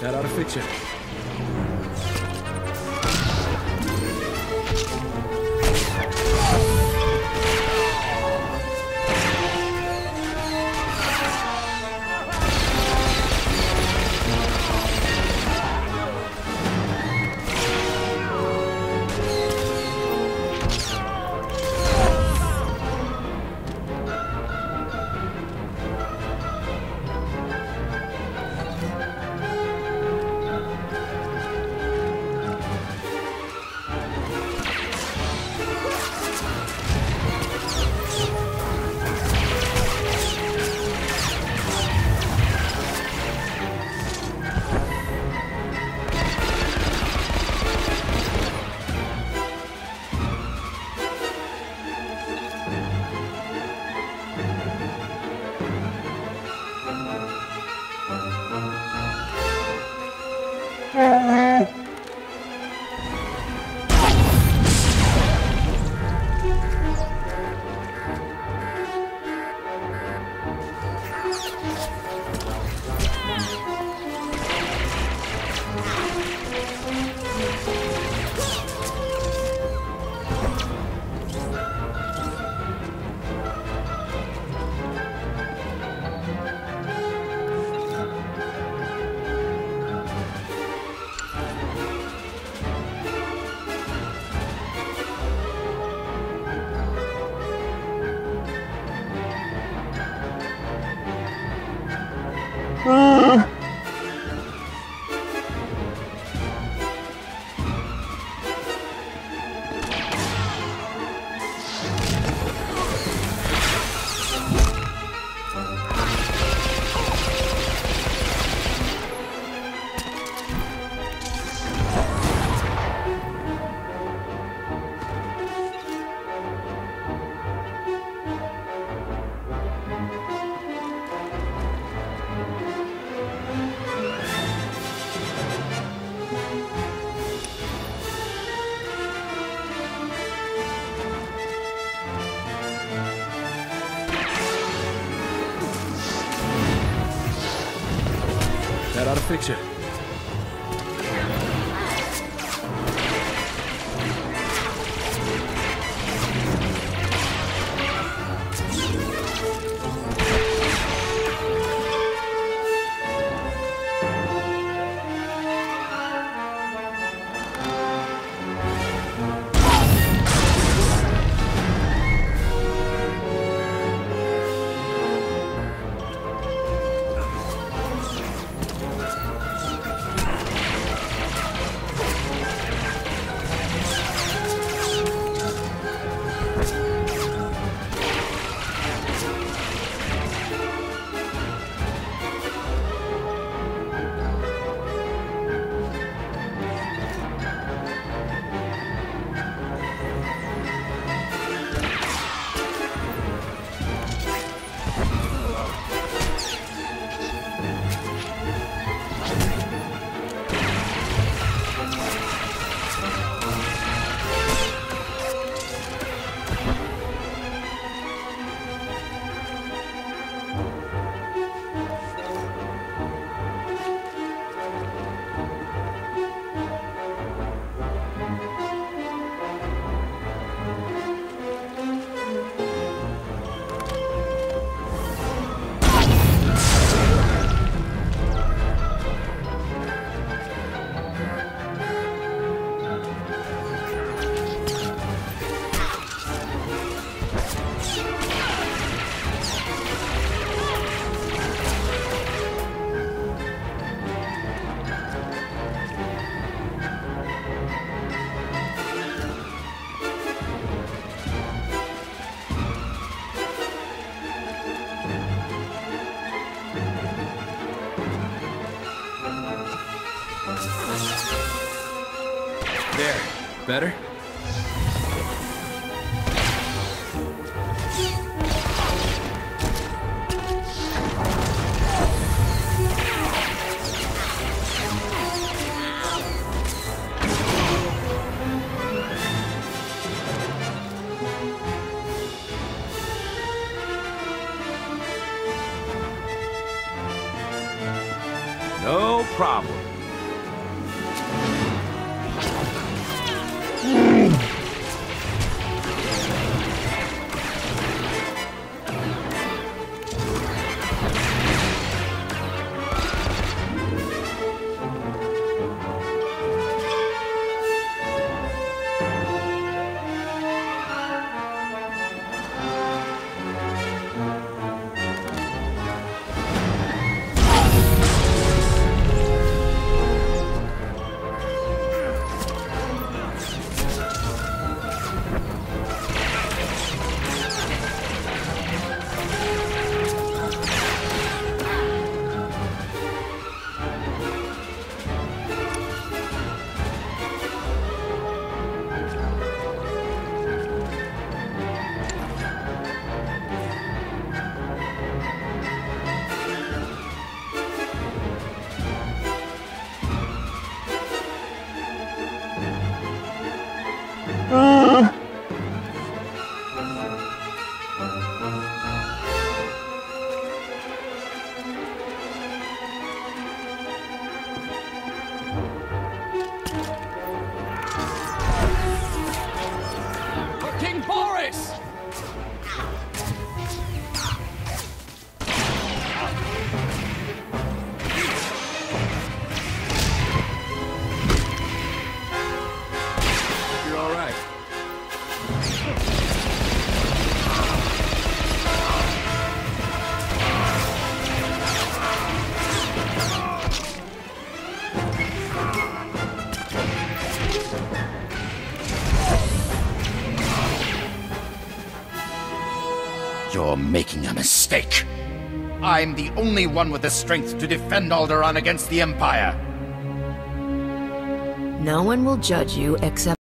That ought to fix. That to fix you. Better? No problem. You're making a mistake. I'm the only one with the strength to defend Alderaan against the Empire. No one will judge you except